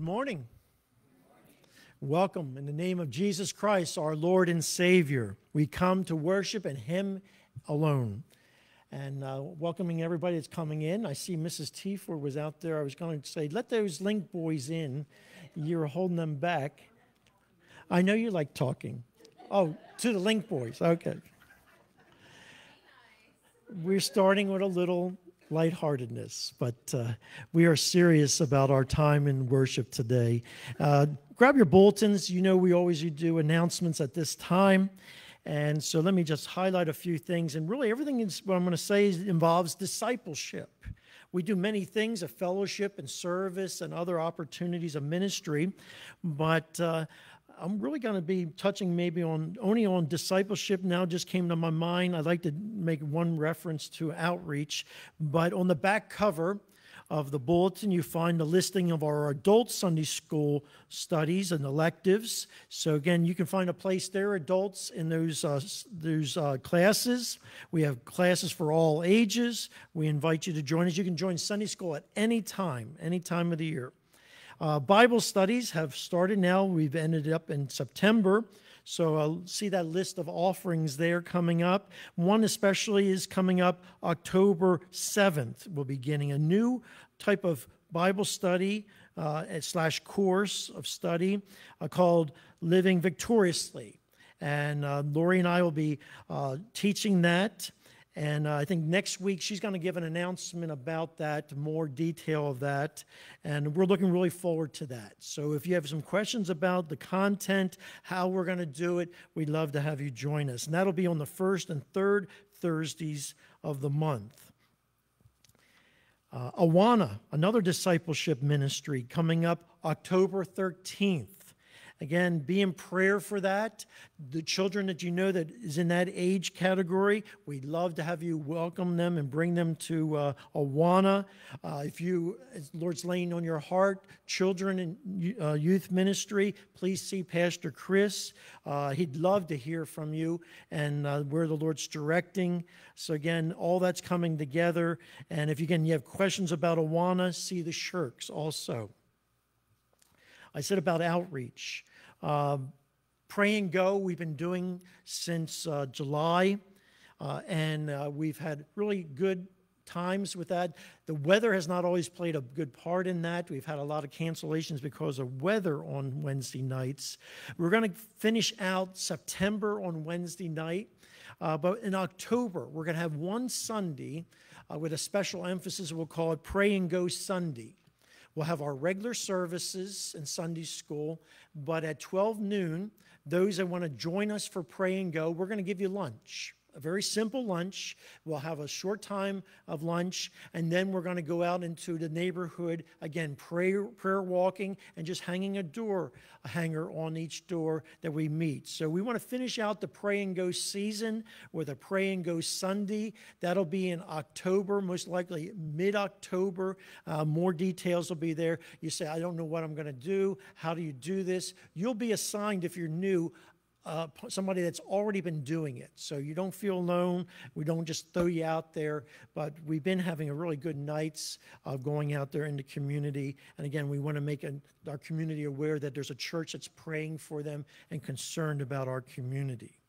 Good morning. Welcome in the name of Jesus Christ, our Lord and Savior. We come to worship in Him alone. And uh, welcoming everybody that's coming in. I see Mrs. Tieford was out there. I was going to say, let those link boys in. You're holding them back. I know you like talking. Oh, to the link boys. Okay. We're starting with a little lightheartedness, but uh, we are serious about our time in worship today. Uh, grab your bulletins. You know, we always do announcements at this time. And so let me just highlight a few things. And really, everything is what I'm going to say involves discipleship. We do many things of fellowship and service and other opportunities of ministry, but uh, I'm really going to be touching maybe on only on discipleship now just came to my mind. I'd like to make one reference to outreach, but on the back cover of the bulletin, you find the listing of our adult Sunday school studies and electives. So again, you can find a place there, adults, in those uh, those uh, classes. We have classes for all ages. We invite you to join us. You can join Sunday school at any time, any time of the year. Uh, Bible studies have started now. We've ended up in September. So I'll see that list of offerings there coming up. One especially is coming up October 7th. We'll be getting a new type of Bible study uh, slash course of study uh, called Living Victoriously. And uh, Lori and I will be uh, teaching that. And uh, I think next week she's going to give an announcement about that, more detail of that. And we're looking really forward to that. So if you have some questions about the content, how we're going to do it, we'd love to have you join us. And that'll be on the first and third Thursdays of the month. Uh, Awana, another discipleship ministry, coming up October 13th. Again, be in prayer for that. The children that you know that is in that age category, we'd love to have you welcome them and bring them to uh, Awana. Uh, if you, Lord's laying on your heart, children and uh, youth ministry, please see Pastor Chris. Uh, he'd love to hear from you and uh, where the Lord's directing. So again, all that's coming together. And if you, again you have questions about Awana, see the Shirks also. I said about outreach. Uh, Pray and Go, we've been doing since uh, July, uh, and uh, we've had really good times with that. The weather has not always played a good part in that. We've had a lot of cancellations because of weather on Wednesday nights. We're going to finish out September on Wednesday night, uh, but in October, we're going to have one Sunday uh, with a special emphasis. We'll call it Pray and Go Sunday. We'll have our regular services in Sunday school, but at 12 noon, those that want to join us for Pray and Go, we're going to give you lunch very simple lunch. We'll have a short time of lunch, and then we're going to go out into the neighborhood again, prayer, prayer walking, and just hanging a door a hanger on each door that we meet. So we want to finish out the Pray and Go season with a Pray and Go Sunday. That'll be in October, most likely mid October. Uh, more details will be there. You say, I don't know what I'm going to do. How do you do this? You'll be assigned if you're new uh, somebody that's already been doing it. So you don't feel alone. We don't just throw you out there, but we've been having a really good nights of going out there in the community. And again, we want to make a, our community aware that there's a church that's praying for them and concerned about our community.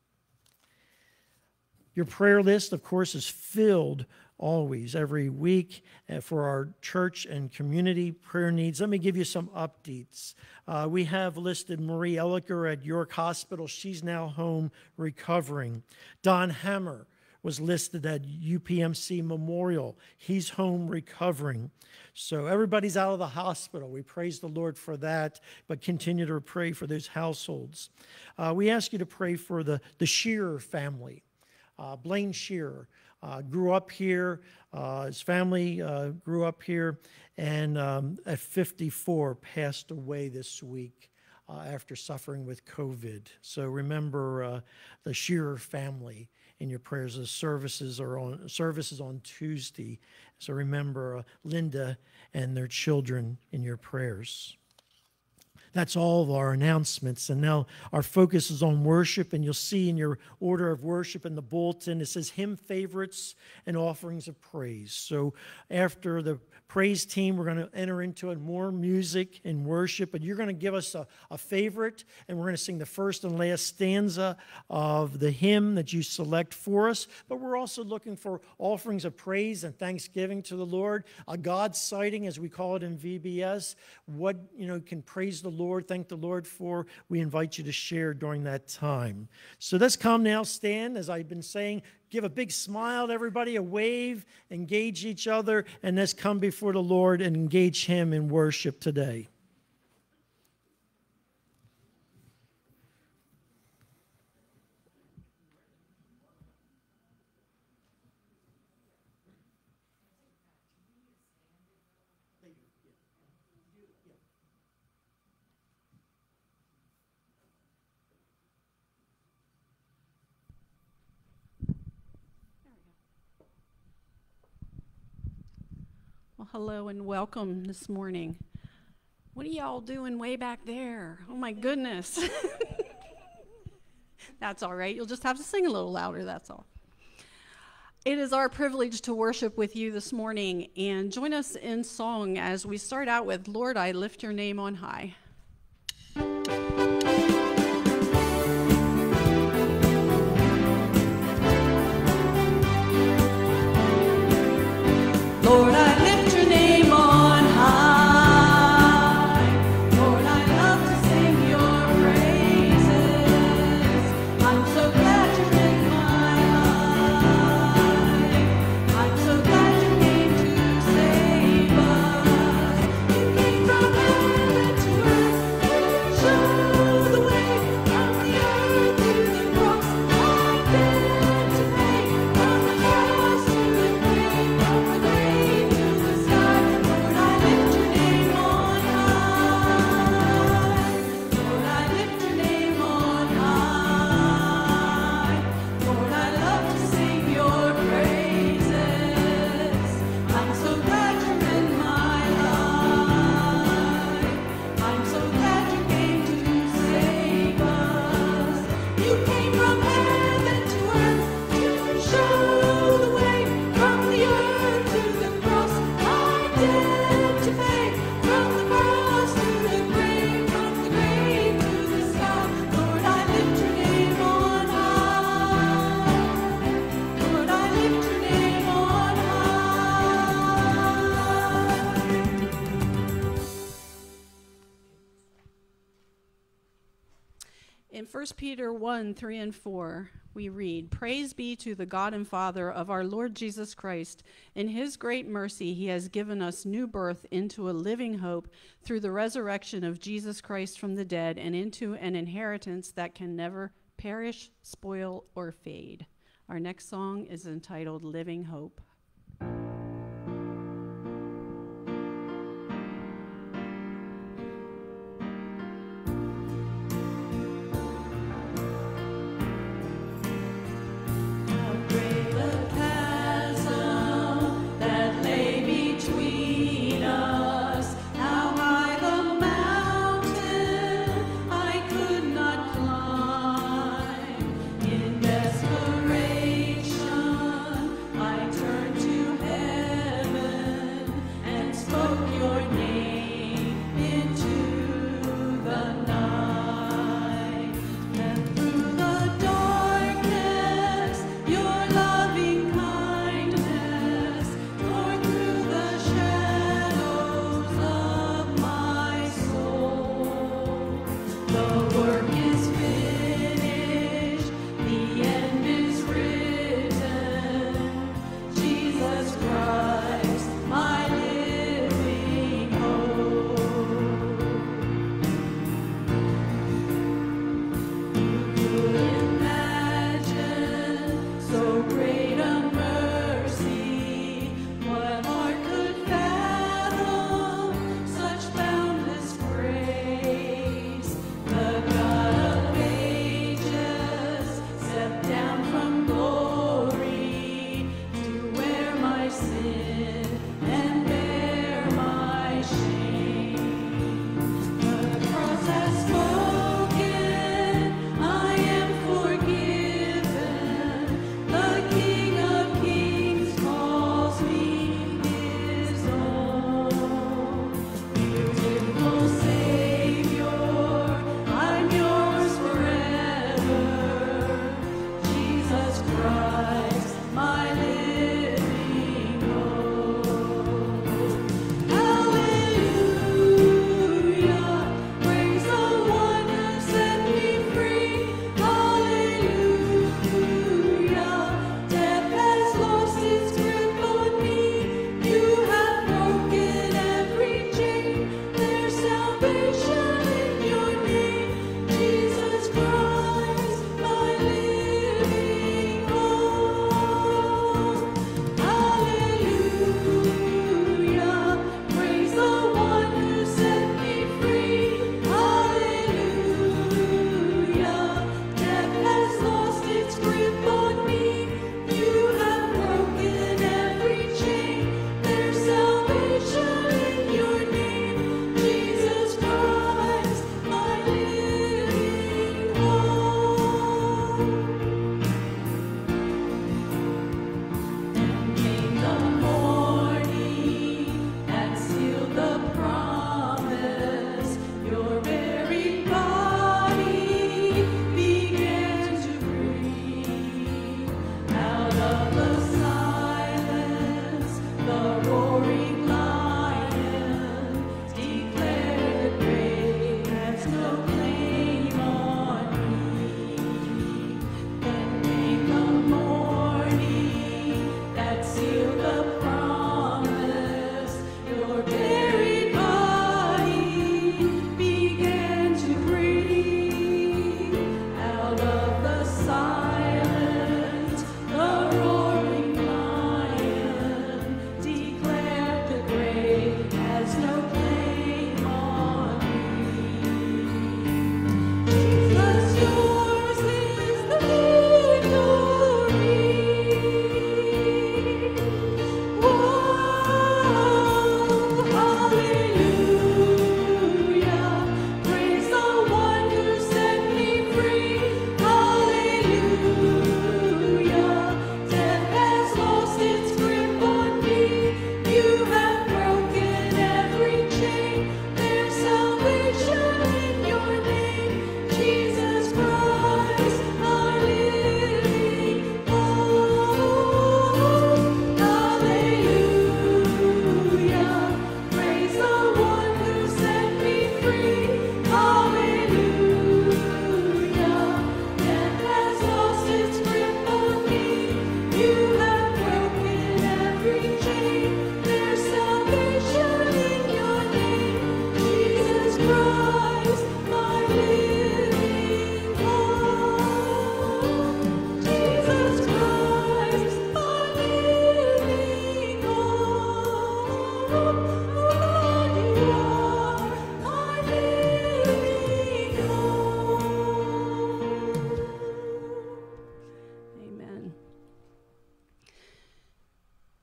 Your prayer list, of course, is filled always, every week uh, for our church and community prayer needs. Let me give you some updates. Uh, we have listed Marie Elliker at York Hospital. She's now home recovering. Don Hammer was listed at UPMC Memorial. He's home recovering. So everybody's out of the hospital. We praise the Lord for that, but continue to pray for those households. Uh, we ask you to pray for the, the Shearer family. Uh, Blaine Shearer uh, grew up here. Uh, his family uh, grew up here, and um, at 54 passed away this week uh, after suffering with COVID. So remember uh, the Shearer family in your prayers. The services are on services on Tuesday. So remember Linda and their children in your prayers. That's all of our announcements. And now our focus is on worship. And you'll see in your order of worship in the bulletin, it says hymn favorites and offerings of praise. So after the praise team, we're going to enter into a more music and worship. And you're going to give us a, a favorite. And we're going to sing the first and last stanza of the hymn that you select for us. But we're also looking for offerings of praise and thanksgiving to the Lord, a God sighting, as we call it in VBS. What, you know, can praise the Lord Lord, thank the Lord for, we invite you to share during that time. So let's come now, stand, as I've been saying, give a big smile to everybody, a wave, engage each other, and let's come before the Lord and engage Him in worship today. Hello and welcome this morning. What are y'all doing way back there? Oh my goodness. that's all right. You'll just have to sing a little louder, that's all. It is our privilege to worship with you this morning and join us in song as we start out with Lord, I lift your name on high. Peter 1 3 and 4, we read, Praise be to the God and Father of our Lord Jesus Christ. In his great mercy, he has given us new birth into a living hope through the resurrection of Jesus Christ from the dead and into an inheritance that can never perish, spoil, or fade. Our next song is entitled Living Hope.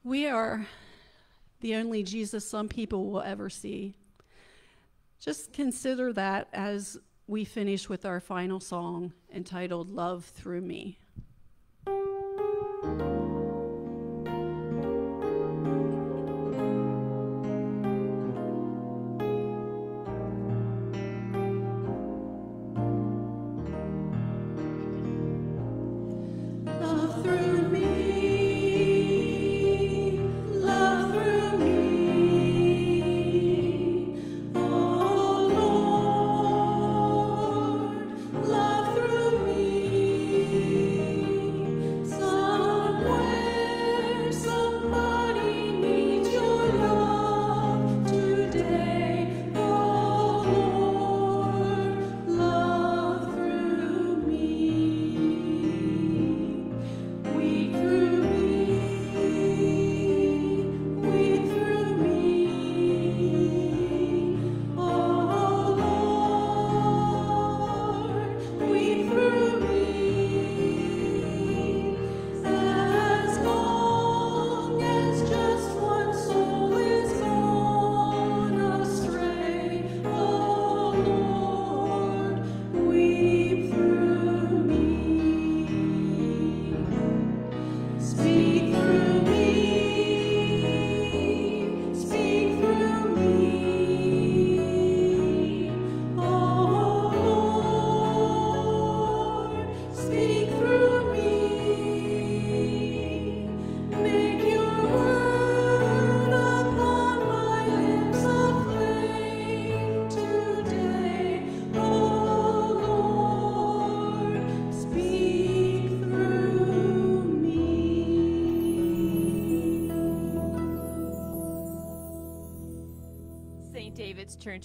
We are the only Jesus some people will ever see. Just consider that as we finish with our final song entitled Love Through Me.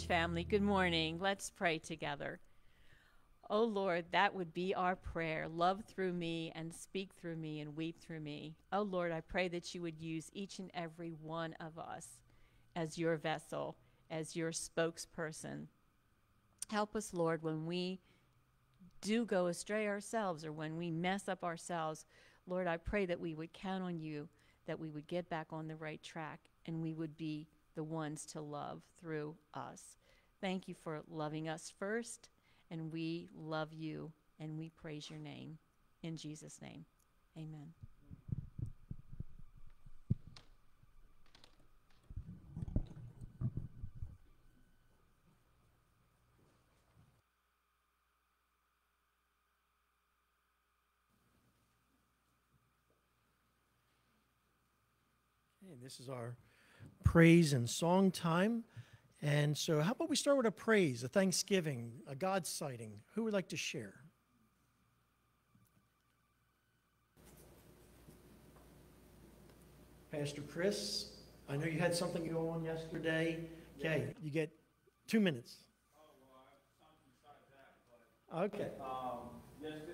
Family, good morning. Let's pray together. Oh Lord, that would be our prayer. Love through me and speak through me and weep through me. Oh Lord, I pray that you would use each and every one of us as your vessel, as your spokesperson. Help us, Lord, when we do go astray ourselves or when we mess up ourselves. Lord, I pray that we would count on you, that we would get back on the right track, and we would be the ones to love through us. Thank you for loving us first, and we love you and we praise your name. In Jesus' name, amen. Okay, this is our praise and song time. And so, how about we start with a praise, a thanksgiving, a God sighting? Who would like to share? Pastor Chris, I know you had something go on yesterday. Okay, you get two minutes. Okay. Um, yesterday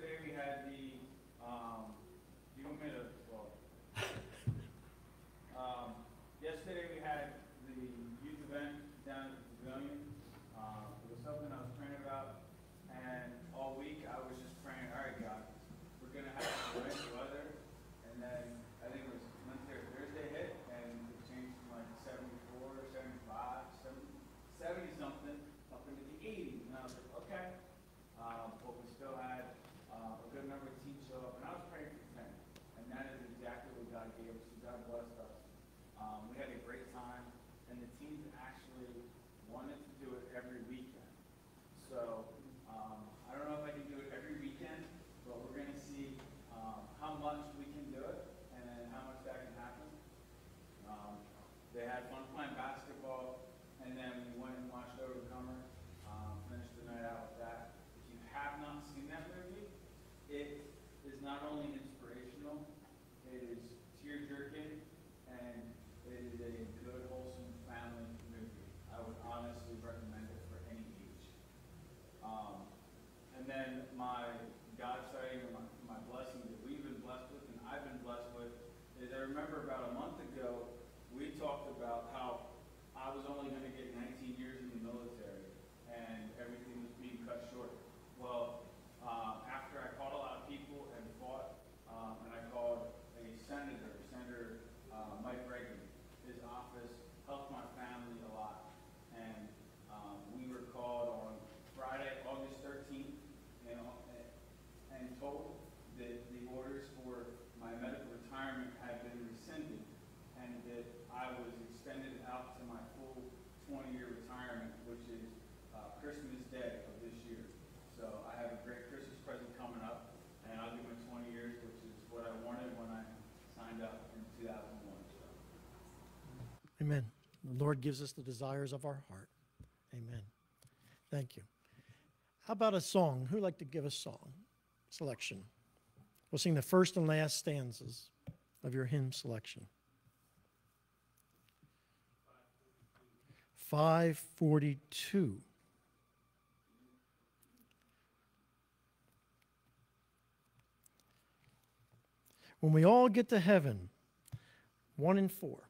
we had told that the orders for my medical retirement had been rescinded and that I was extended out to my full twenty-year retirement, which is, uh, Christmas Day of this year. So I have a great Christmas present coming up, and I'll give my twenty years, which is what I wanted when I signed up in two thousand one, so. Amen. The Lord gives us the desires of our heart. Amen. Thank you. How about a song? Who'd like to give a song selection? We'll sing the first and last stanzas of your hymn selection. 542. When we all get to heaven, one and four.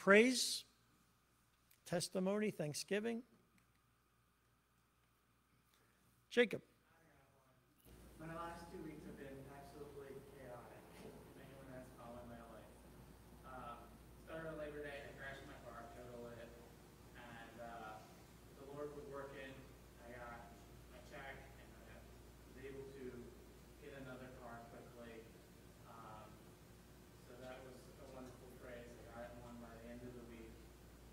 Praise, testimony, thanksgiving. Jacob. My last two weeks have been absolutely chaotic. Anyone that's followed my life. Um, started on Labor Day, I crashed my car, total it, and uh, the Lord was working. I got my check, and I was able to get another car quickly. Um, so that was a wonderful praise. I got one by the end of the week,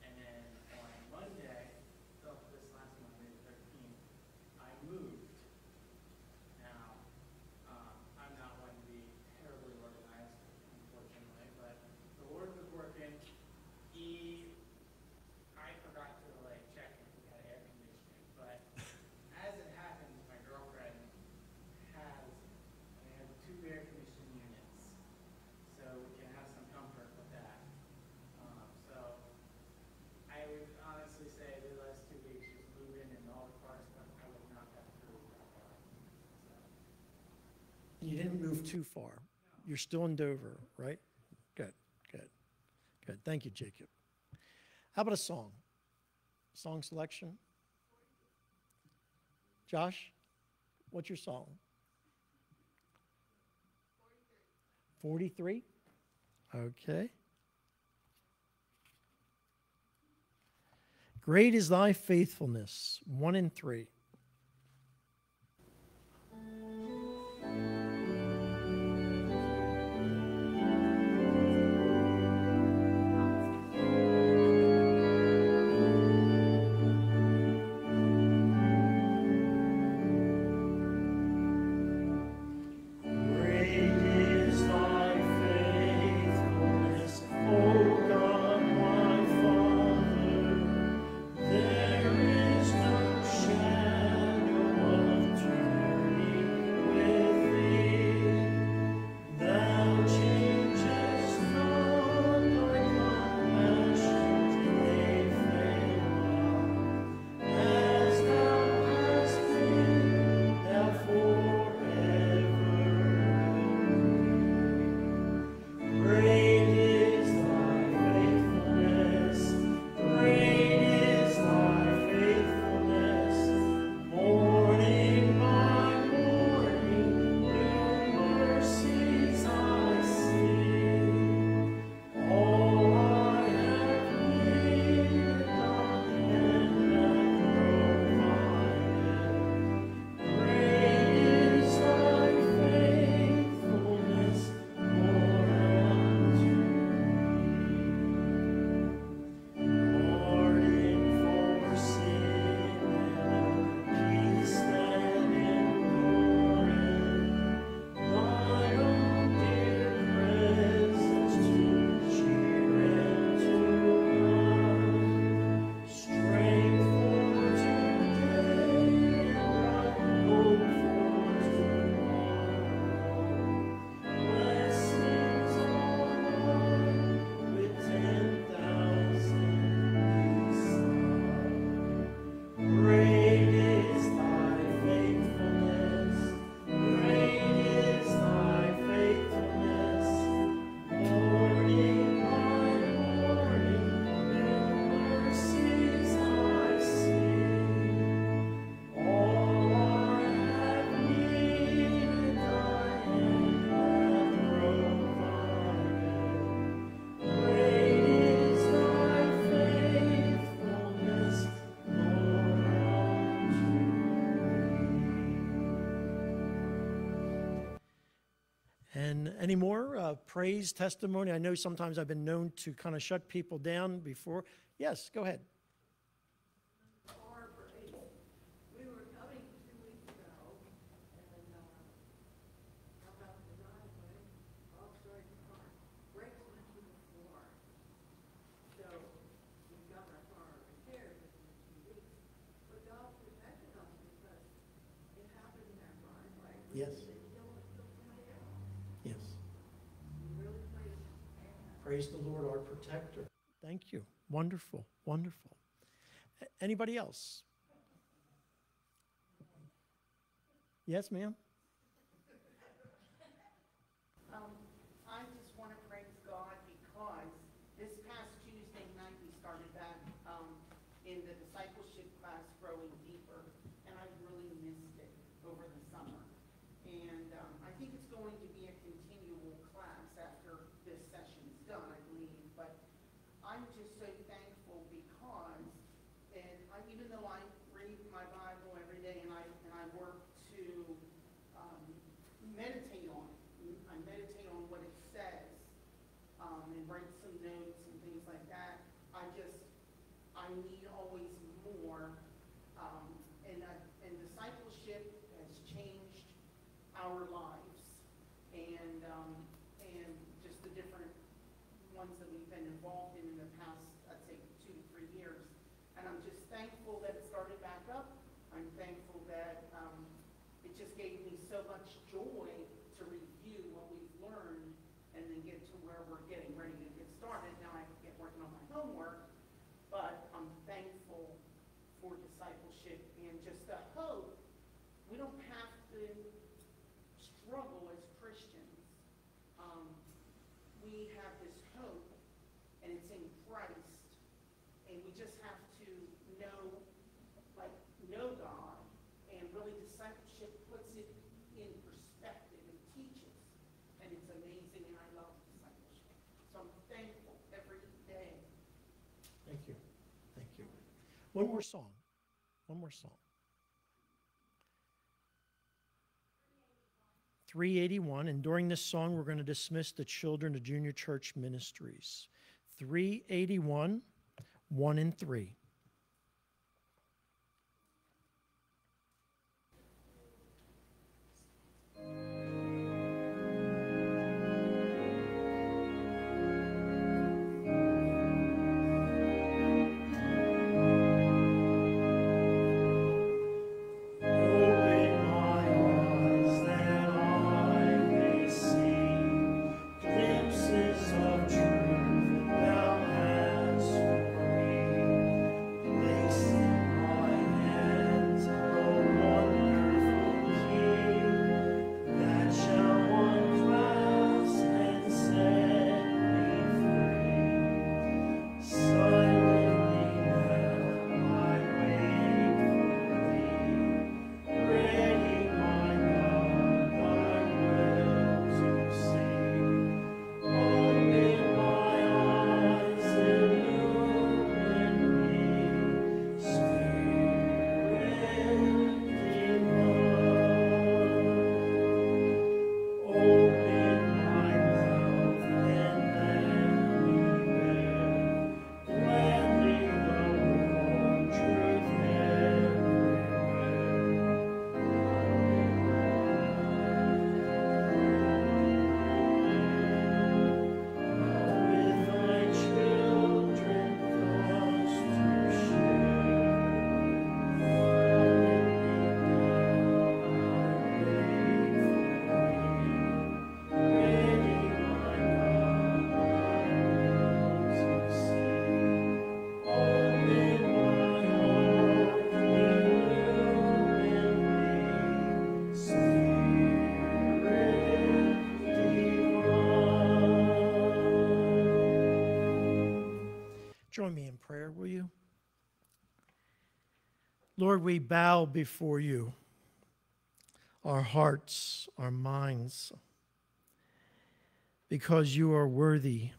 and then on Monday, so this last Monday, the thirteenth, I moved. Now, um, I'm not one to be terribly organized, unfortunately, but the Lord was working. He, I forgot to like check if we had air conditioning, but as it happens, my girlfriend has, we have two air conditioning units, so we can have some comfort with that. Um, so I would honestly say the last two weeks, just moving and all the parts, but I would not have through that car. So. You didn't move too far. You're still in Dover, right? Good, good, good. Thank you, Jacob. How about a song? Song selection? Josh, what's your song? 43. 43? Okay. Great is thy faithfulness. One and three. any more uh, praise testimony? I know sometimes I've been known to kind of shut people down before. Yes, go ahead. Wonderful, wonderful. Anybody else? Yes, ma'am? One more song. One more song. 381, and during this song, we're going to dismiss the children to junior church ministries. 381, 1 and 3. Lord, we bow before you, our hearts, our minds, because you are worthy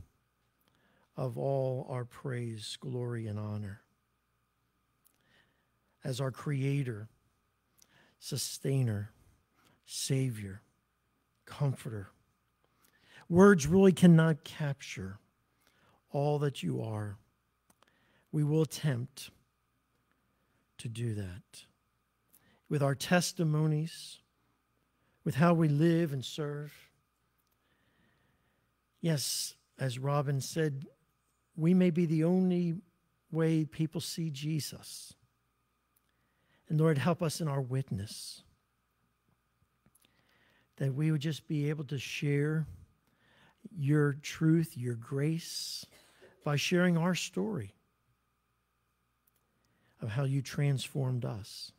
of all our praise, glory, and honor. As our Creator, Sustainer, Savior, Comforter, words really cannot capture all that you are. We will attempt to do that with our testimonies, with how we live and serve. Yes, as Robin said, we may be the only way people see Jesus. And Lord, help us in our witness. That we would just be able to share your truth, your grace, by sharing our story of how you transformed us.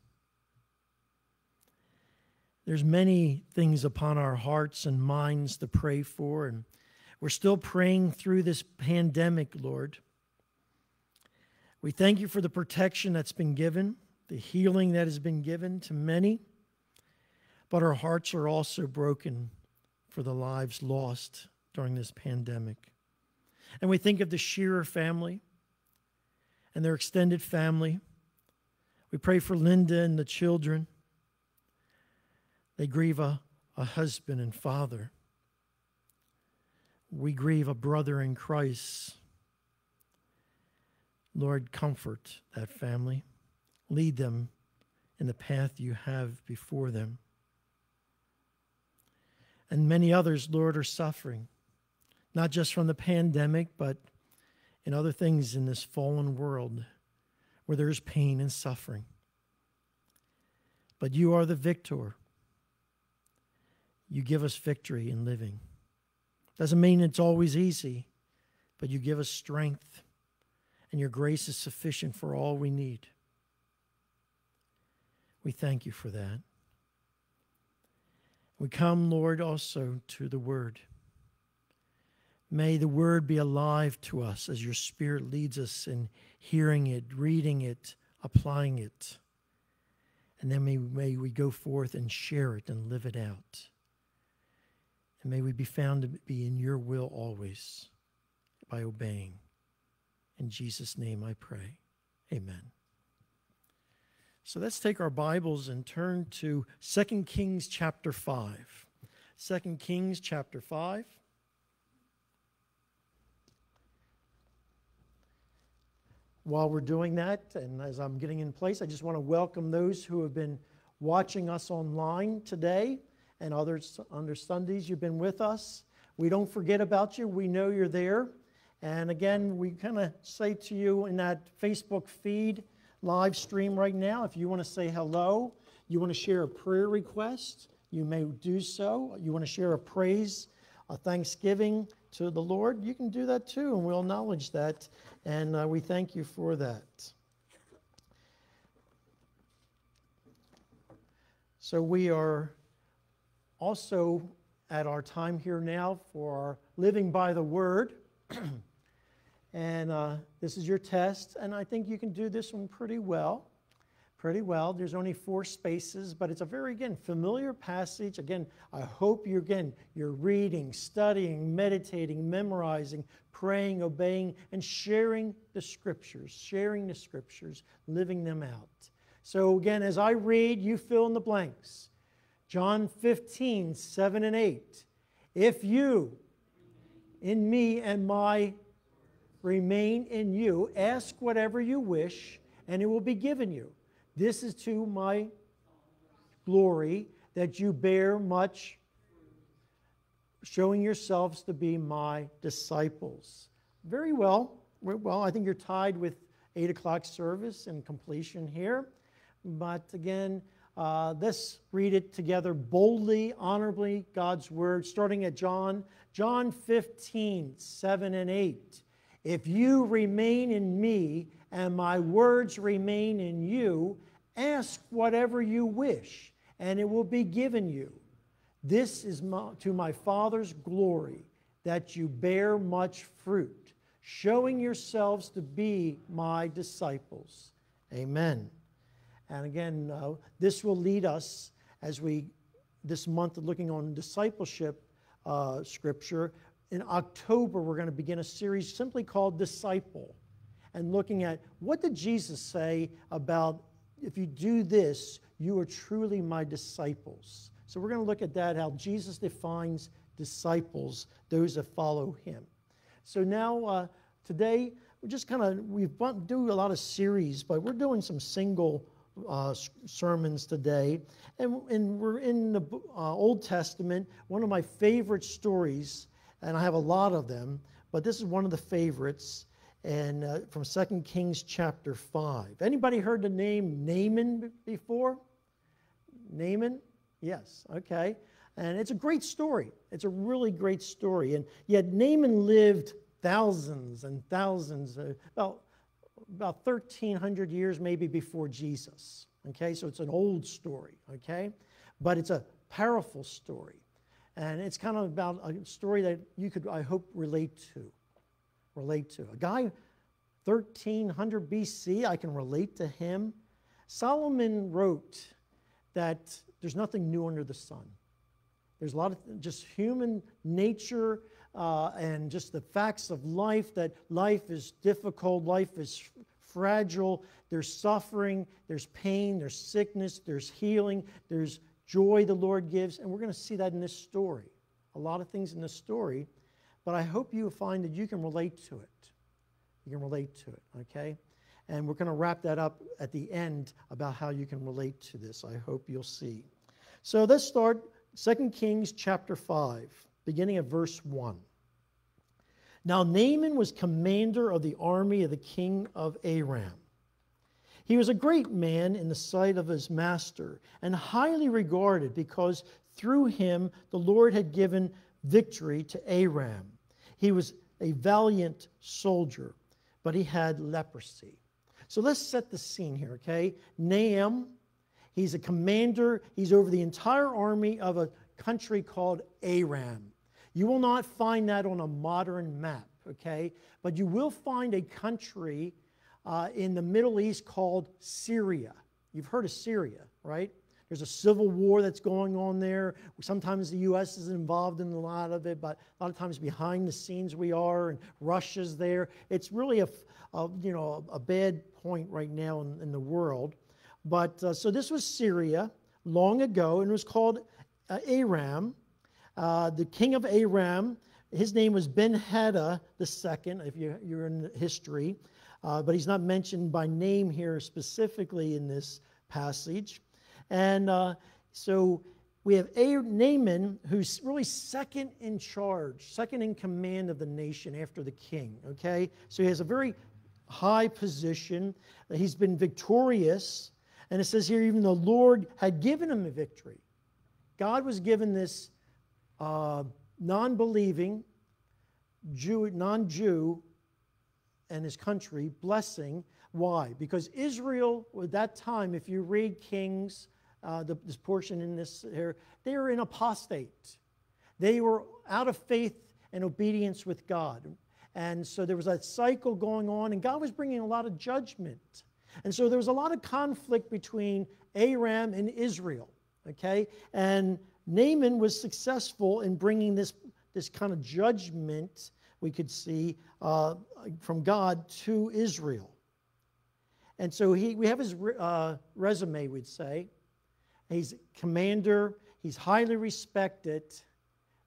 There's many things upon our hearts and minds to pray for, and we're still praying through this pandemic, Lord. We thank you for the protection that's been given, the healing that has been given to many, but our hearts are also broken for the lives lost during this pandemic. And we think of the Shearer family and their extended family. We pray for Linda and the children. They grieve a, a husband and father. We grieve a brother in Christ. Lord, comfort that family. Lead them in the path you have before them. And many others, Lord, are suffering, not just from the pandemic, but in other things in this fallen world where there's pain and suffering. But you are the victor. You give us victory in living. Doesn't mean it's always easy, but you give us strength, and your grace is sufficient for all we need. We thank you for that. We come, Lord, also to the Word. May the Word be alive to us as your Spirit leads us in hearing it, reading it, applying it. And then may, may we go forth and share it and live it out. And may we be found to be in your will always by obeying. In Jesus' name I pray. Amen. So let's take our Bibles and turn to 2 Kings chapter 5. 2 Kings chapter 5. While we're doing that, and as I'm getting in place, I just want to welcome those who have been watching us online today and others under Sundays you've been with us. We don't forget about you. We know you're there. And again, we kind of say to you in that Facebook feed live stream right now, if you want to say hello, you want to share a prayer request, you may do so. You want to share a praise, a thanksgiving to the Lord, you can do that too, and we'll acknowledge that. And uh, we thank you for that. So we are also at our time here now for living by the word. and uh, this is your test, and I think you can do this one pretty well. Pretty well. There's only four spaces, but it's a very, again, familiar passage. Again, I hope you're, again, you're reading, studying, meditating, memorizing, praying, obeying, and sharing the scriptures, sharing the scriptures, living them out. So, again, as I read, you fill in the blanks. John 15, 7 and 8. If you in me and my remain in you, ask whatever you wish, and it will be given you. This is to my glory that you bear much, showing yourselves to be my disciples. Very well. Well, I think you're tied with 8 o'clock service and completion here. But again, uh, let's read it together boldly, honorably, God's word, starting at John, John 15, 7 and 8. If you remain in me and my words remain in you, ask whatever you wish, and it will be given you. This is my, to my Father's glory that you bear much fruit, showing yourselves to be my disciples. Amen. And again, uh, this will lead us as we, this month, looking on discipleship uh, scripture. In October, we're going to begin a series simply called Disciple and looking at what did Jesus say about if you do this, you are truly my disciples. So we're going to look at that, how Jesus defines disciples, those that follow him. So now, uh, today, we're just kind of, we do a lot of series, but we're doing some single uh, sermons today. And, and we're in the uh, Old Testament, one of my favorite stories, and I have a lot of them, but this is one of the favorites and uh, from 2 Kings chapter 5. Anybody heard the name Naaman before? Naaman? Yes, okay. And it's a great story. It's a really great story. And yet Naaman lived thousands and thousands, uh, about, about 1,300 years maybe before Jesus. Okay, so it's an old story, okay? But it's a powerful story. And it's kind of about a story that you could, I hope, relate to relate to. A guy 1300 BC, I can relate to him. Solomon wrote that there's nothing new under the sun. There's a lot of just human nature uh, and just the facts of life that life is difficult, life is fragile, there's suffering, there's pain, there's sickness, there's healing, there's joy the Lord gives. And we're going to see that in this story. A lot of things in this story but I hope you find that you can relate to it. You can relate to it, okay? And we're going to wrap that up at the end about how you can relate to this. I hope you'll see. So let's start 2 Kings chapter 5, beginning at verse 1. Now Naaman was commander of the army of the king of Aram. He was a great man in the sight of his master and highly regarded because through him the Lord had given victory to Aram. He was a valiant soldier, but he had leprosy. So let's set the scene here, okay? Naaman, he's a commander, he's over the entire army of a country called Aram. You will not find that on a modern map, okay? But you will find a country uh, in the Middle East called Syria. You've heard of Syria, right? There's a civil war that's going on there. Sometimes the U.S. is involved in a lot of it, but a lot of times behind the scenes we are, and Russia's there. It's really a, a you know a bad point right now in, in the world. But uh, so this was Syria long ago, and it was called uh, Aram. Uh, the king of Aram, his name was Ben Hadad II, if you, you're in history, uh, but he's not mentioned by name here specifically in this passage. And uh, so we have a- Naaman, who's really second in charge, second in command of the nation after the king. Okay? So he has a very high position. He's been victorious. And it says here, even the Lord had given him a victory. God was given this uh, non believing Jew, non Jew and his country blessing. Why? Because Israel, at that time, if you read Kings, uh, the, this portion in this here, they were in apostate. They were out of faith and obedience with God. And so there was a cycle going on, and God was bringing a lot of judgment. And so there was a lot of conflict between Aram and Israel. Okay? And Naaman was successful in bringing this, this kind of judgment, we could see, uh, from God to Israel. And so he, we have his uh, resume, we'd say. He's commander, he's highly respected,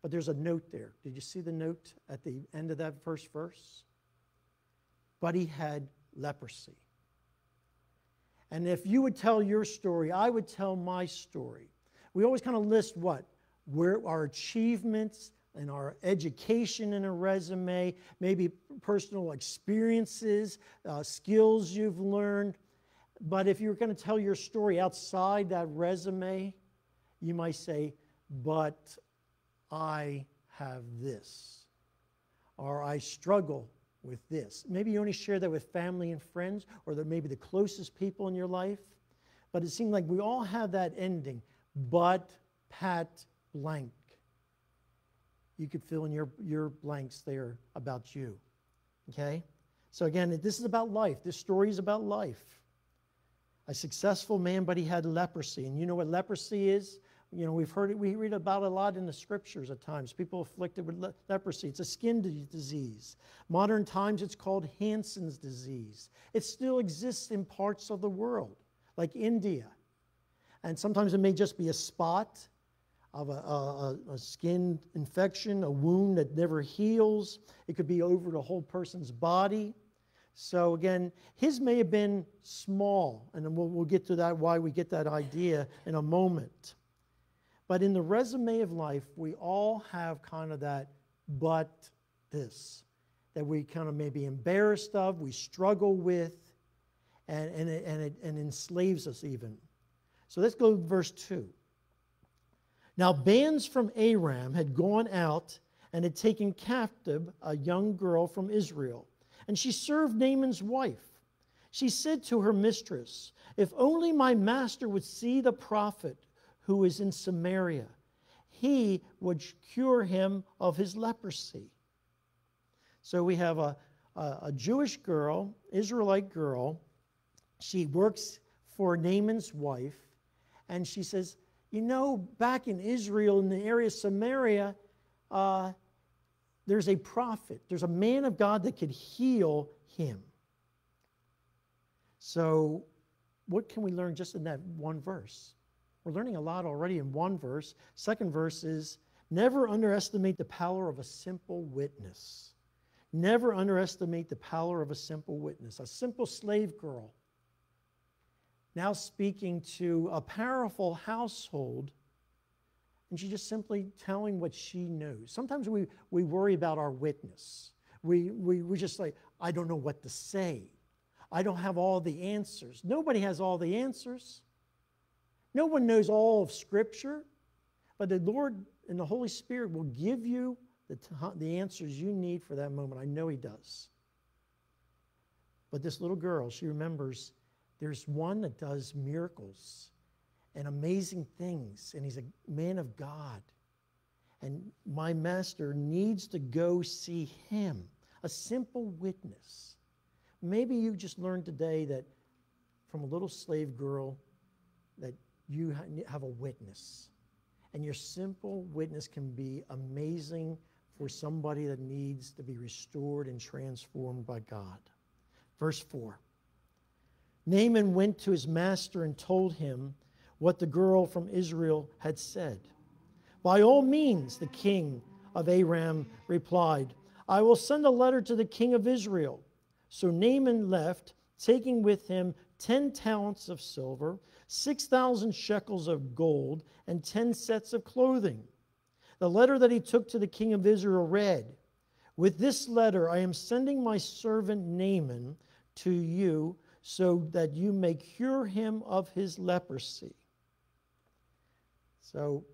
but there's a note there. Did you see the note at the end of that first verse? But he had leprosy. And if you would tell your story, I would tell my story. We always kind of list what? Where our achievements and our education in a resume, maybe personal experiences, uh, skills you've learned. But if you're going to tell your story outside that resume, you might say, but I have this, or I struggle with this. Maybe you only share that with family and friends, or maybe the closest people in your life. But it seemed like we all have that ending, but Pat blank. You could fill in your, your blanks there about you. Okay? So again, this is about life. This story is about life a successful man, but he had leprosy. And you know what leprosy is? You know, we've heard it, we read about a lot in the scriptures at times. People afflicted with le- leprosy. It's a skin disease. Modern times, it's called Hansen's disease. It still exists in parts of the world, like India. And sometimes it may just be a spot. of a, a, a skin infection, a wound that never heals. It could be over the whole person's body. So again, his may have been small, and we'll, we'll get to that, why we get that idea in a moment. But in the resume of life, we all have kind of that, but this, that we kind of may be embarrassed of, we struggle with, and, and, it, and it and enslaves us even. So let's go to verse 2. Now, bands from Aram had gone out and had taken captive a young girl from Israel, and she served Naaman's wife. She said to her mistress, If only my master would see the prophet who is in Samaria, he would cure him of his leprosy. So we have a, a, a Jewish girl, Israelite girl. She works for Naaman's wife, and she says, you know, back in Israel, in the area of Samaria, uh, there's a prophet, there's a man of God that could heal him. So, what can we learn just in that one verse? We're learning a lot already in one verse. Second verse is never underestimate the power of a simple witness. Never underestimate the power of a simple witness. A simple slave girl now speaking to a powerful household, and she's just simply telling what she knows. Sometimes we, we worry about our witness. We, we, we just like, I don't know what to say. I don't have all the answers. Nobody has all the answers. No one knows all of Scripture, but the Lord and the Holy Spirit will give you the, the answers you need for that moment. I know He does. But this little girl, she remembers there's one that does miracles and amazing things, and he's a man of God. And my master needs to go see him, a simple witness. Maybe you just learned today that from a little slave girl that you have a witness. And your simple witness can be amazing for somebody that needs to be restored and transformed by God. Verse 4. Naaman went to his master and told him what the girl from Israel had said. By all means, the king of Aram replied, I will send a letter to the king of Israel. So Naaman left, taking with him 10 talents of silver, 6,000 shekels of gold, and 10 sets of clothing. The letter that he took to the king of Israel read, With this letter I am sending my servant Naaman to you so that you may cure him of his leprosy. So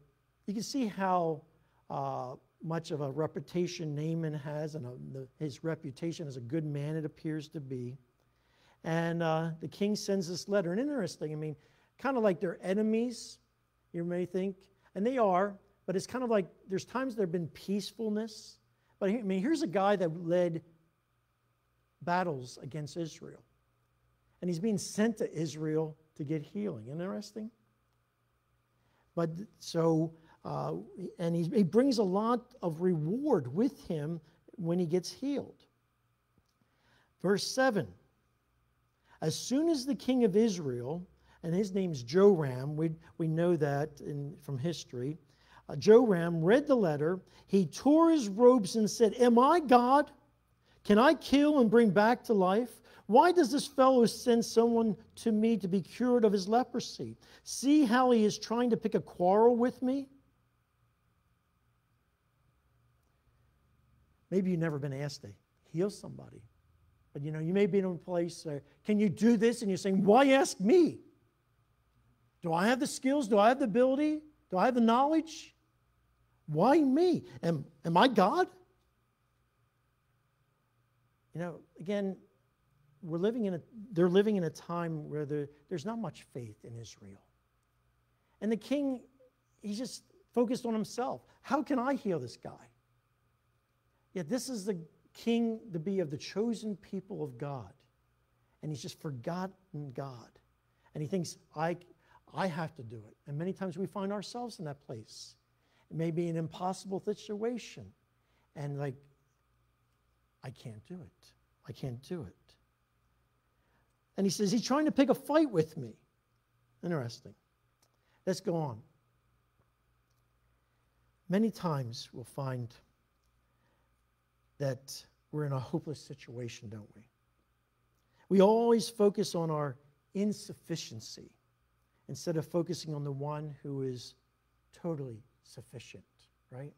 you can see how uh, much of a reputation Naaman has, and a, the, his reputation as a good man it appears to be. And uh, the king sends this letter. And interesting, I mean, kind of like they're enemies, you may think, and they are, but it's kind of like there's times there have been peacefulness. But I mean, here's a guy that led battles against Israel and he's being sent to Israel to get healing. Interesting? But so, uh, and he, he brings a lot of reward with him when he gets healed. Verse 7 As soon as the king of Israel, and his name's Joram, we, we know that in, from history, uh, Joram read the letter. He tore his robes and said, Am I God? Can I kill and bring back to life? Why does this fellow send someone to me to be cured of his leprosy? See how he is trying to pick a quarrel with me? Maybe you've never been asked to heal somebody. But you know, you may be in a place where, can you do this? And you're saying, why ask me? Do I have the skills? Do I have the ability? Do I have the knowledge? Why me? Am, am I God? You know, again, we're living in a, they're living in a time where there, there's not much faith in Israel. And the king, he's just focused on himself. How can I heal this guy? Yet this is the king to be of the chosen people of God. And he's just forgotten God. And he thinks, I, I have to do it. And many times we find ourselves in that place. It may be an impossible situation. And like, I can't do it. I can't do it. And he says, He's trying to pick a fight with me. Interesting. Let's go on. Many times we'll find that we're in a hopeless situation, don't we? We always focus on our insufficiency instead of focusing on the one who is totally sufficient, right?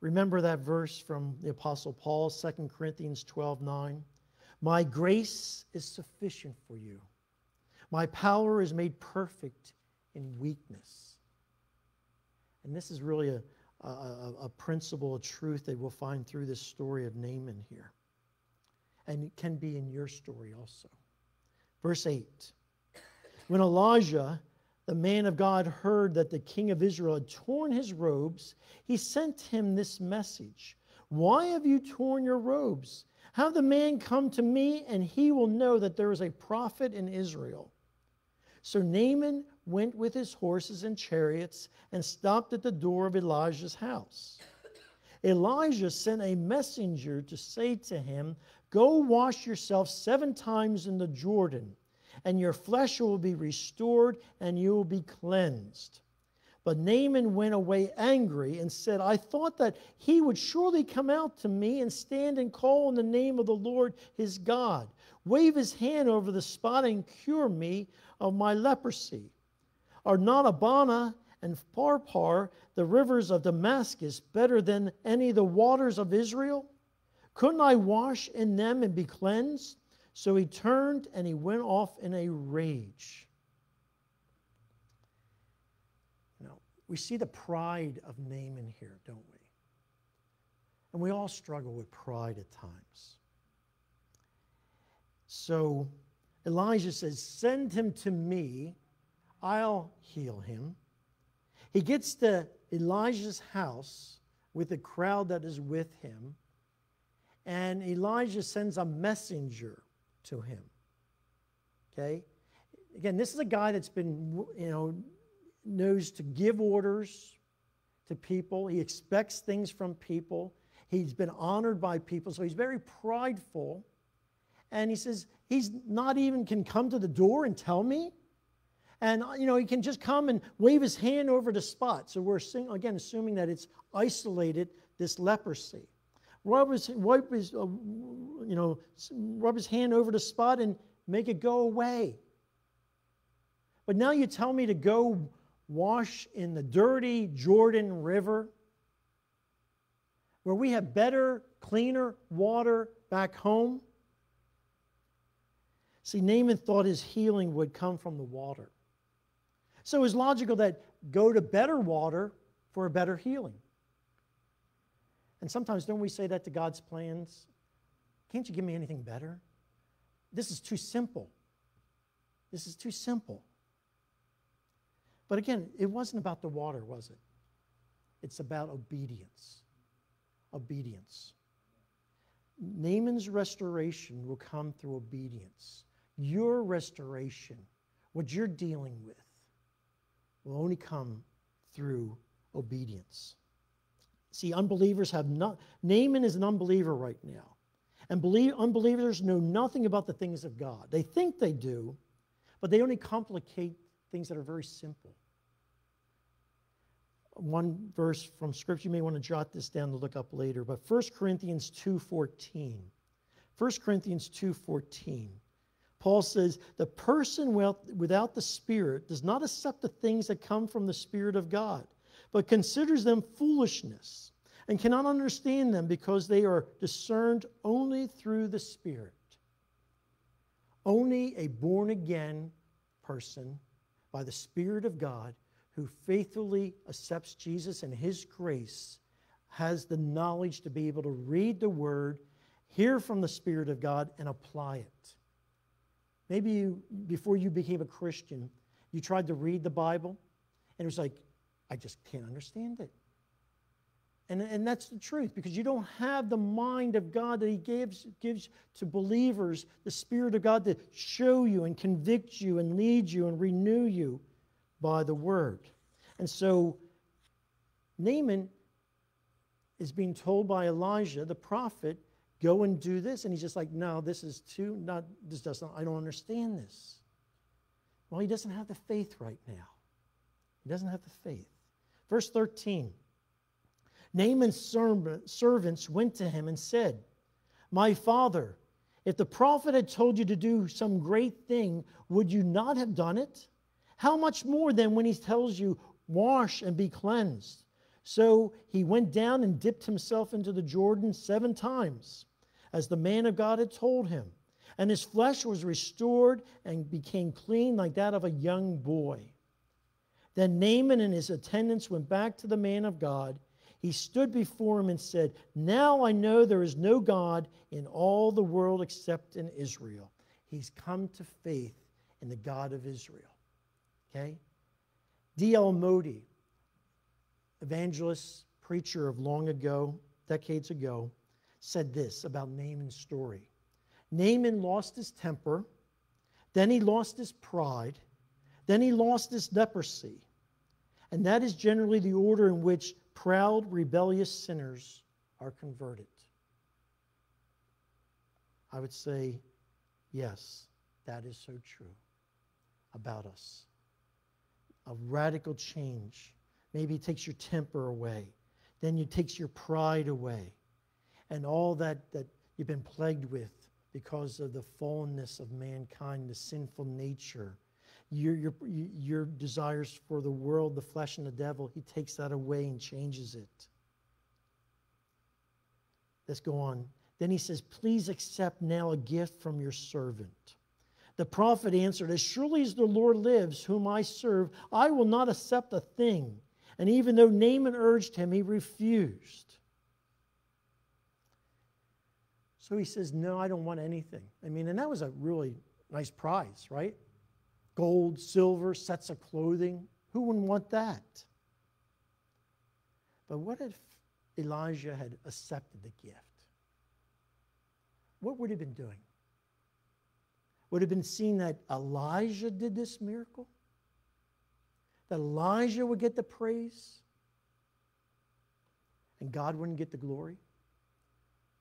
Remember that verse from the Apostle Paul, 2 Corinthians 12 9. My grace is sufficient for you. My power is made perfect in weakness. And this is really a, a, a, principle, a truth that we'll find through this story of Naaman here. And it can be in your story also. Verse 8 When Elijah, the man of God, heard that the king of Israel had torn his robes, he sent him this message Why have you torn your robes? Have the man come to me, and he will know that there is a prophet in Israel. So Naaman went with his horses and chariots and stopped at the door of Elijah's house. Elijah sent a messenger to say to him, Go wash yourself seven times in the Jordan, and your flesh will be restored, and you will be cleansed. But Naaman went away angry and said, I thought that he would surely come out to me and stand and call on the name of the Lord his God, wave his hand over the spot and cure me of my leprosy. Are not Abana and Pharpar, the rivers of Damascus, better than any of the waters of Israel? Couldn't I wash in them and be cleansed? So he turned and he went off in a rage. Now, we see the pride of Naaman here, don't we? And we all struggle with pride at times. So Elijah says, Send him to me I'll heal him. He gets to Elijah's house with the crowd that is with him, and Elijah sends a messenger to him. Okay? Again, this is a guy that's been, you know, knows to give orders to people. He expects things from people. He's been honored by people, so he's very prideful. And he says, he's not even can come to the door and tell me. And, you know, he can just come and wave his hand over the spot. So we're, seeing, again, assuming that it's isolated, this leprosy. Rub his, wipe his, uh, you know, rub his hand over the spot and make it go away. But now you tell me to go wash in the dirty Jordan River, where we have better, cleaner water back home. See, Naaman thought his healing would come from the water. So it's logical that go to better water for a better healing. And sometimes don't we say that to God's plans? Can't you give me anything better? This is too simple. This is too simple. But again, it wasn't about the water, was it? It's about obedience. Obedience. Naaman's restoration will come through obedience. Your restoration, what you're dealing with, will only come through obedience. See, unbelievers have not, Naaman is an unbeliever right now. And believe, unbelievers know nothing about the things of God. They think they do, but they only complicate things that are very simple. One verse from Scripture, you may want to jot this down to look up later, but 1 Corinthians 2.14. 1 Corinthians 2.14. Paul says, The person without the Spirit does not accept the things that come from the Spirit of God, but considers them foolishness and cannot understand them because they are discerned only through the Spirit. Only a born again person by the Spirit of God who faithfully accepts Jesus and His grace has the knowledge to be able to read the Word, hear from the Spirit of God, and apply it. Maybe you, before you became a Christian, you tried to read the Bible, and it was like, I just can't understand it. And, and that's the truth because you don't have the mind of God that He gives, gives to believers, the Spirit of God to show you and convict you and lead you and renew you by the Word. And so Naaman is being told by Elijah, the prophet, go and do this. And he's just like, no, this is too, not, this doesn't, I don't understand this. Well, he doesn't have the faith right now. He doesn't have the faith. Verse 13. Naaman's servants went to him and said, My father, if the prophet had told you to do some great thing, would you not have done it? How much more then when he tells you, Wash and be cleansed? So he went down and dipped himself into the Jordan seven times, as the man of God had told him. And his flesh was restored and became clean like that of a young boy. Then Naaman and his attendants went back to the man of God. He stood before him and said, Now I know there is no God in all the world except in Israel. He's come to faith in the God of Israel. Okay? D.L. Moody, evangelist, preacher of long ago, decades ago, said this about Naaman's story. Naaman lost his temper, then he lost his pride, then he lost his leprosy. And that is generally the order in which proud, rebellious sinners are converted. I would say, yes, that is so true about us. A radical change. Maybe it takes your temper away, then it takes your pride away, and all that, that you've been plagued with because of the fallenness of mankind, the sinful nature your, your, your desires for the world, the flesh, and the devil, he takes that away and changes it. Let's go on. Then he says, Please accept now a gift from your servant. The prophet answered, As surely as the Lord lives, whom I serve, I will not accept a thing. And even though Naaman urged him, he refused. So he says, No, I don't want anything. I mean, and that was a really nice prize, right? Gold, silver, sets of clothing. Who wouldn't want that? But what if Elijah had accepted the gift? What would he have been doing? Would have been seen that Elijah did this miracle? That Elijah would get the praise? And God wouldn't get the glory?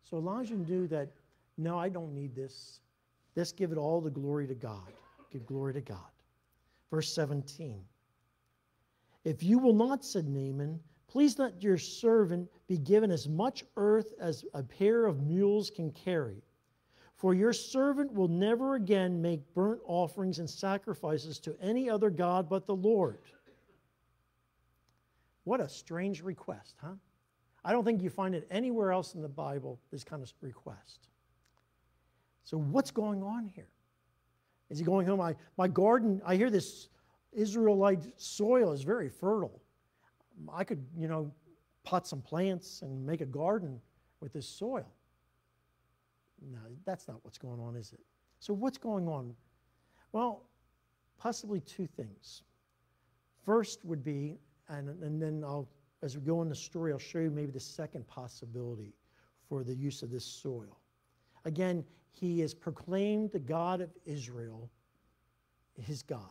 So Elijah knew that, no, I don't need this. Let's give it all the glory to God. Give glory to God. Verse 17. If you will not, said Naaman, please let your servant be given as much earth as a pair of mules can carry. For your servant will never again make burnt offerings and sacrifices to any other God but the Lord. What a strange request, huh? I don't think you find it anywhere else in the Bible, this kind of request. So, what's going on here? Is he going home? I, my garden, I hear this Israelite soil is very fertile. I could, you know, pot some plants and make a garden with this soil. No, that's not what's going on, is it? So, what's going on? Well, possibly two things. First would be, and, and then I'll, as we go in the story, I'll show you maybe the second possibility for the use of this soil. Again, he is proclaimed the God of Israel, his God,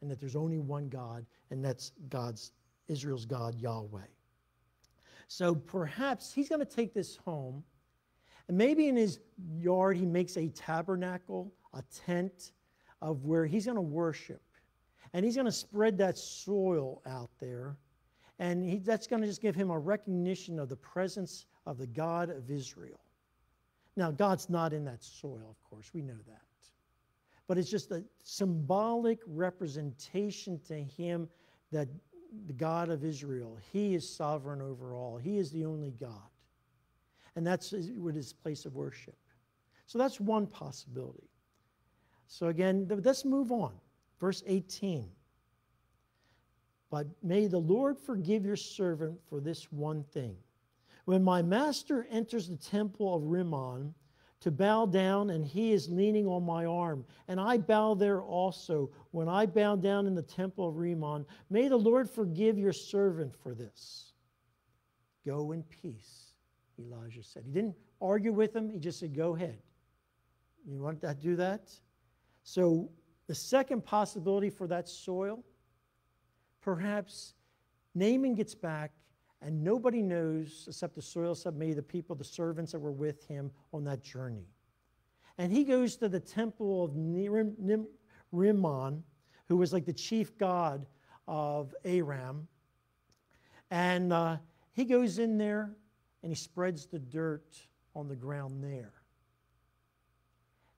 and that there's only one God, and that's God's Israel's God, Yahweh. So perhaps he's going to take this home, and maybe in his yard he makes a tabernacle, a tent of where he's going to worship. And he's going to spread that soil out there. And he, that's going to just give him a recognition of the presence of the God of Israel. Now, God's not in that soil, of course, we know that. But it's just a symbolic representation to him that the God of Israel, he is sovereign over all, he is the only God. And that's what his place of worship. So that's one possibility. So again, let's move on. Verse 18. But may the Lord forgive your servant for this one thing when my master enters the temple of Rimmon to bow down, and he is leaning on my arm, and I bow there also, when I bow down in the temple of Rimmon, may the Lord forgive your servant for this. Go in peace, Elijah said. He didn't argue with him, he just said, Go ahead. You want to do that? So, the second possibility for that soil, perhaps Naaman gets back and nobody knows except the soil subcommittee, the people, the servants that were with him on that journey. And he goes to the temple of Rimmon, who was like the chief god of Aram. And uh, he goes in there and he spreads the dirt on the ground there.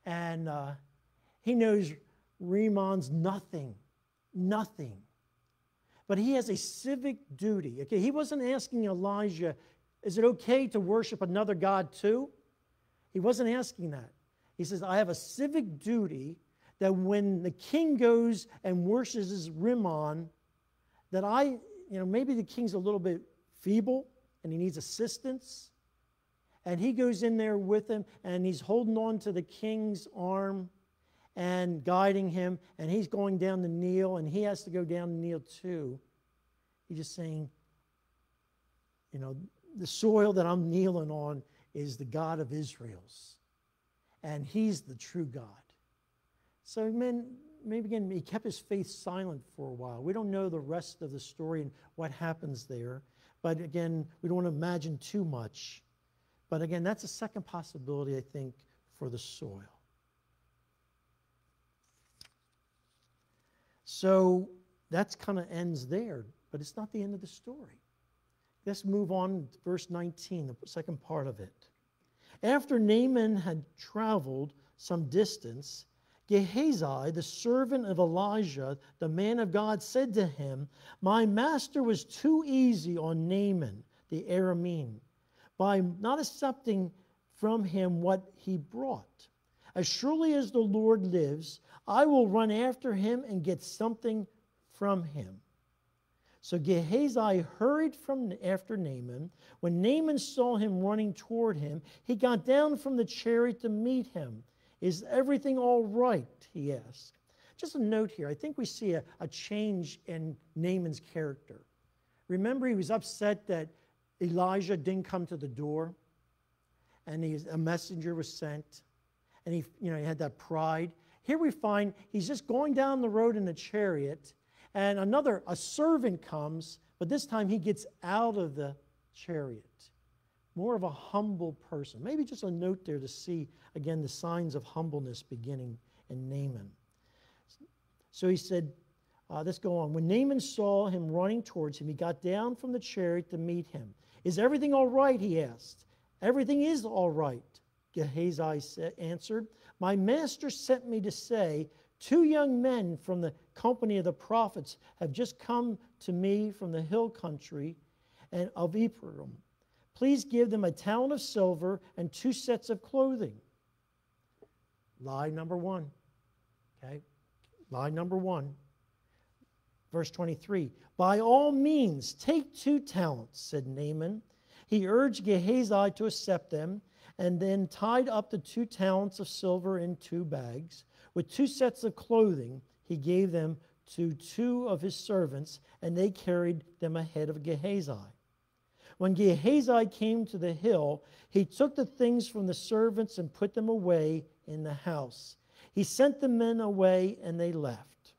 And uh, he knows Rimmon's nothing, nothing. But he has a civic duty. Okay, he wasn't asking Elijah, is it okay to worship another God too? He wasn't asking that. He says, I have a civic duty that when the king goes and worships Rimmon, that I, you know, maybe the king's a little bit feeble and he needs assistance. And he goes in there with him and he's holding on to the king's arm and guiding him. And he's going down to kneel and he has to go down to kneel too. He's just saying, you know, the soil that I'm kneeling on is the God of Israel's. And he's the true God. So, men, maybe again, he kept his faith silent for a while. We don't know the rest of the story and what happens there. But again, we don't want to imagine too much. But again, that's a second possibility, I think, for the soil. So that's kind of ends there, but it's not the end of the story. Let's move on to verse 19, the second part of it. After Naaman had traveled some distance, Gehazi, the servant of Elijah, the man of God, said to him, My master was too easy on Naaman, the Aramean, by not accepting from him what he brought. As surely as the Lord lives, I will run after him and get something from him. So Gehazi hurried from after Naaman. When Naaman saw him running toward him, he got down from the chariot to meet him. Is everything all right? He asked. Just a note here. I think we see a, a change in Naaman's character. Remember, he was upset that Elijah didn't come to the door, and he, a messenger was sent, and he, you know, he had that pride. Here we find he's just going down the road in a chariot, and another, a servant comes, but this time he gets out of the chariot more of a humble person. Maybe just a note there to see, again, the signs of humbleness beginning in Naaman. So he said, uh, let's go on. When Naaman saw him running towards him, he got down from the chariot to meet him. Is everything all right? He asked. Everything is all right, Gehazi answered. My master sent me to say, Two young men from the company of the prophets have just come to me from the hill country and of Ephraim Please give them a talent of silver and two sets of clothing. Lie number one. Okay? Lie number one. Verse 23 By all means, take two talents, said Naaman. He urged Gehazi to accept them, and then tied up the two talents of silver in two bags. With two sets of clothing, he gave them to two of his servants, and they carried them ahead of Gehazi. When Gehazi came to the hill, he took the things from the servants and put them away in the house. He sent the men away, and they left.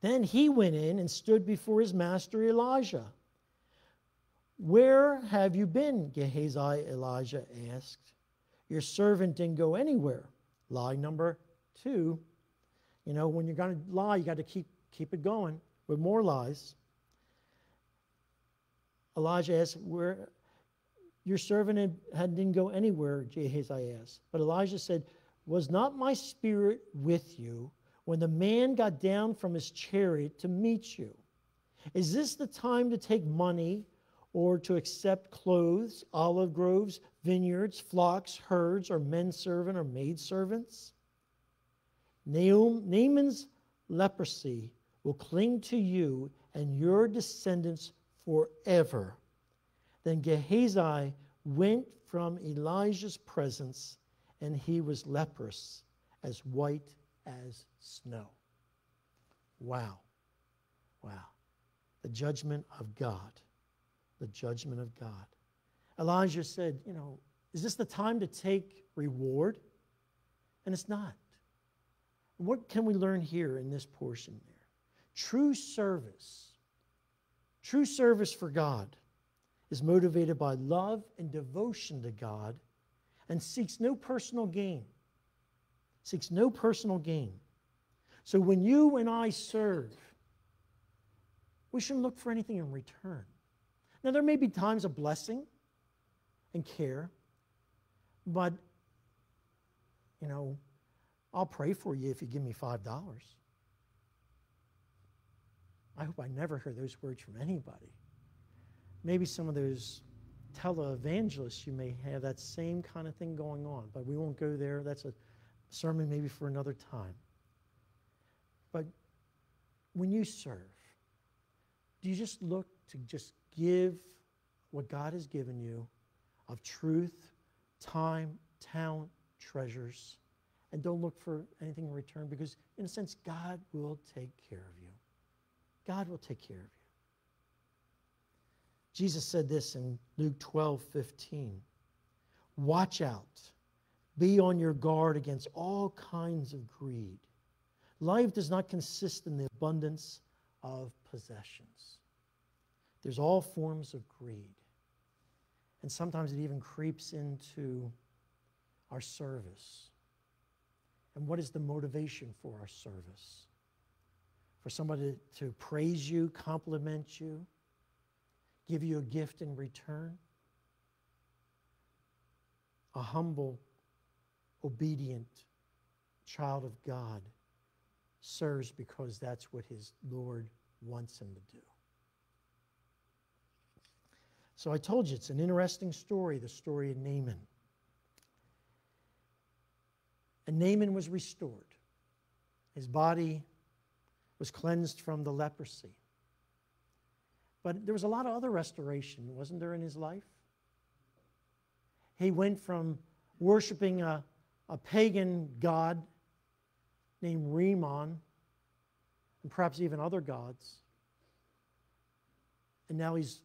Then he went in and stood before his master Elisha. Where have you been? Gehazi Elisha asked. Your servant didn't go anywhere. Lie number two. You know, when you're going to lie, you got to keep, keep it going with more lies. Elisha asked, Where your servant had, didn't go anywhere, Gehazi asked. But Elisha said, Was not my spirit with you when the man got down from his chariot to meet you? Is this the time to take money or to accept clothes, olive groves, vineyards, flocks, herds, or men servant or maid servants? Naaman's leprosy will cling to you and your descendants forever. Then Gehazi went from Elisha's presence, and he was leprous, as white as snow. Wow. Wow. The judgment of God. The judgment of God. Elisha said, You know, is this the time to take reward? And it's not. What can we learn here in this portion there? True service True service for God is motivated by love and devotion to God and seeks no personal gain. Seeks no personal gain. So when you and I serve, we shouldn't look for anything in return. Now, there may be times of blessing and care, but, you know, I'll pray for you if you give me $5. I hope I never hear those words from anybody. Maybe some of those televangelists, you may have that same kind of thing going on, but we won't go there. That's a sermon maybe for another time. But when you serve, do you just look to just give what God has given you of truth, time, talent, treasures, and don't look for anything in return? Because, in a sense, God will take care of you. God will take care of you. Jesus said this in Luke 12 15. Watch out. Be on your guard against all kinds of greed. Life does not consist in the abundance of possessions. There's all forms of greed. And sometimes it even creeps into our service. And what is the motivation for our service? For somebody to praise you, compliment you, give you a gift in return? A humble, obedient child of God serves because that's what his Lord wants him to do. So I told you it's an interesting story, the story of Naaman. And Naaman was restored. His body was cleansed from the leprosy. But there was a lot of other restoration, wasn't there, in his life? He went from worshiping a, a pagan god named Rimmon, and perhaps even other gods, and now he's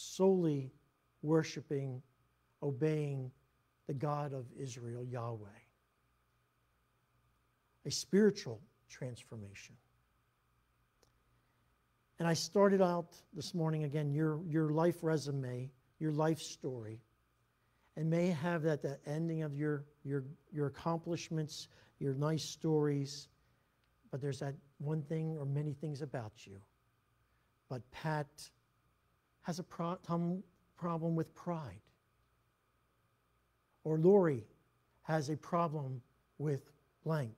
solely worshiping, obeying the God of Israel, Yahweh. A spiritual transformation. And I started out this morning again, your, your life resume, your life story, and may have that, that ending of your, your, your accomplishments, your nice stories, but there's that one thing or many things about you. But Pat has a pro- problem with pride. Or Lori has a problem with blank.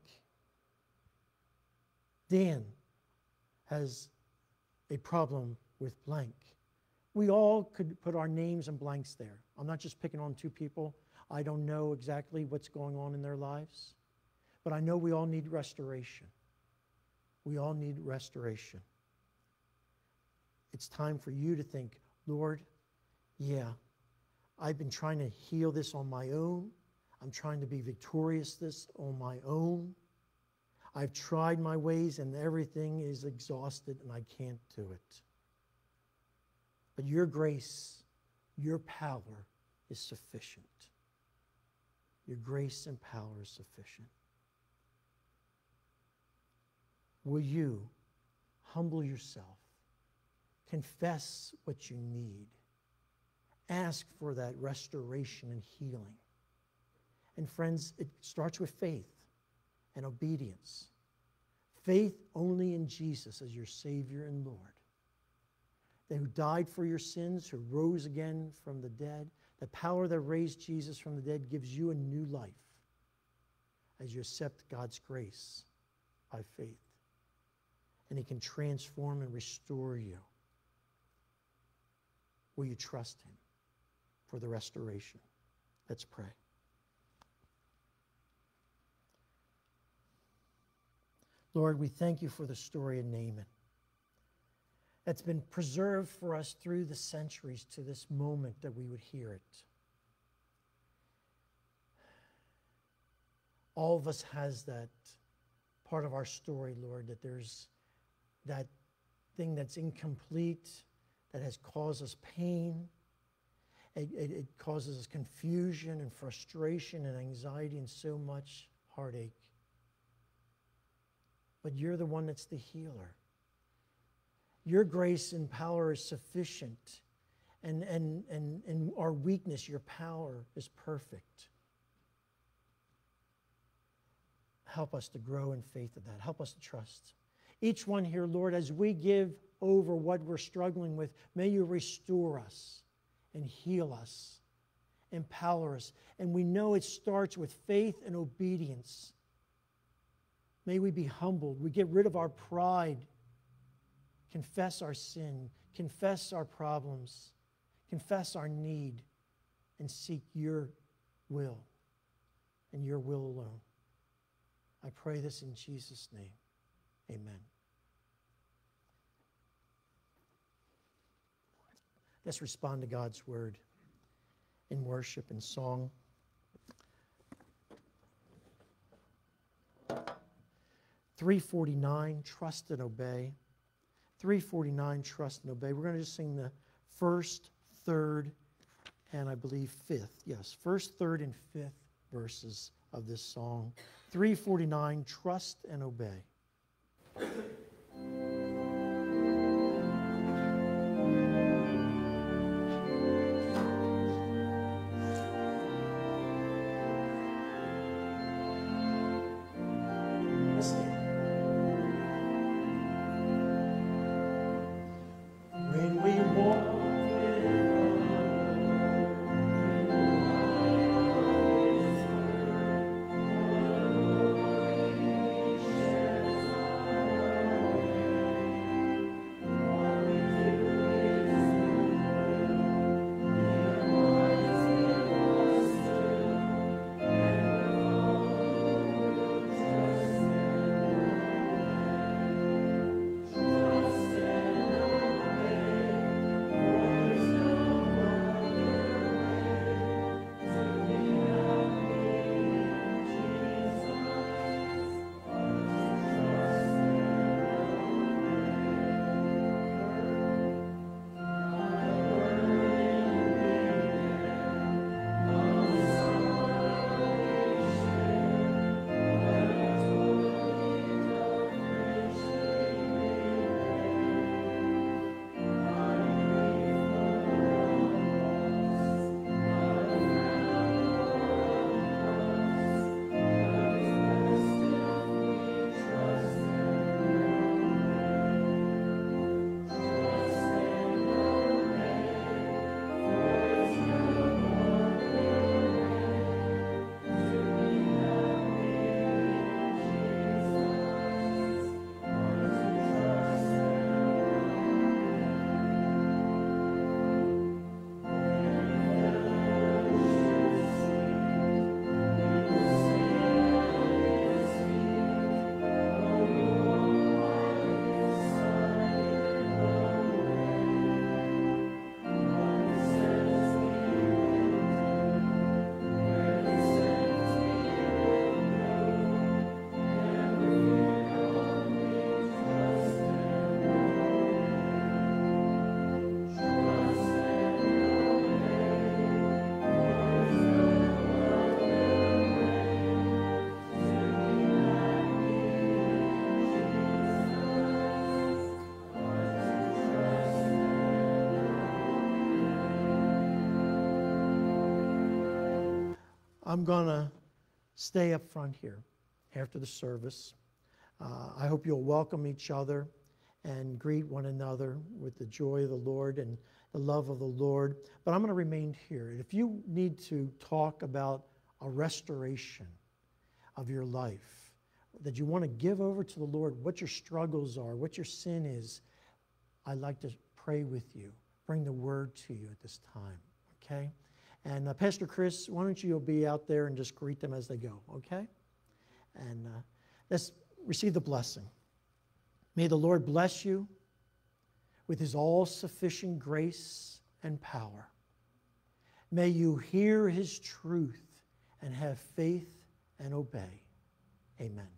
Dan has a problem with blank. We all could put our names and blanks there. I'm not just picking on two people. I don't know exactly what's going on in their lives, but I know we all need restoration. We all need restoration. It's time for you to think, Lord, yeah, I've been trying to heal this on my own. I'm trying to be victorious this on my own. I've tried my ways and everything is exhausted and I can't do it. But your grace, your power is sufficient. Your grace and power is sufficient. Will you humble yourself, confess what you need, ask for that restoration and healing? And friends, it starts with faith and obedience. Faith only in Jesus as your Savior and Lord. That who died for your sins, who rose again from the dead. The power that raised Jesus from the dead gives you a new life as you accept God's grace by faith. And He can transform and restore you. Will you trust Him for the restoration? Let's pray. Lord, we thank you for the story of Naaman that's been preserved for us through the centuries to this moment that we would hear it. All of us has that part of our story, Lord, that there's that thing that's incomplete, that has caused us pain. It, it, it causes us confusion and frustration and anxiety and so much heartache but you're the one that's the healer. Your grace and power is sufficient, and, and, and, and our weakness, your power is perfect. Help us to grow in faith of that. Help us to trust. Each one here, Lord, as we give over what we're struggling with. May you restore us and heal us, empower us. And we know it starts with faith and obedience. May we be humbled. We get rid of our pride, confess our sin, confess our problems, confess our need, and seek your will and your will alone. I pray this in Jesus' name. Amen. Let's respond to God's word in worship and song. Three forty nine, trust and obey. Three forty nine, trust and obey. We're going to just sing the first, third, and I believe fifth. Yes, first, third, and fifth verses of this song. 349 Trust and Obey. I'm going to stay up front here after the service. Uh, I hope you'll welcome each other and greet one another with the joy of the Lord and the love of the Lord. But I'm going to remain here. If you need to talk about a restoration of your life, that you want to give over to the Lord, what your struggles are, what your sin is, I'd like to pray with you, bring the word to you at this time, okay? And uh, Pastor Chris, why don't you be out there and just greet them as they go, okay? And uh, let's receive the blessing. May the Lord bless you with his all sufficient grace and power. May you hear his truth and have faith and obey. Amen.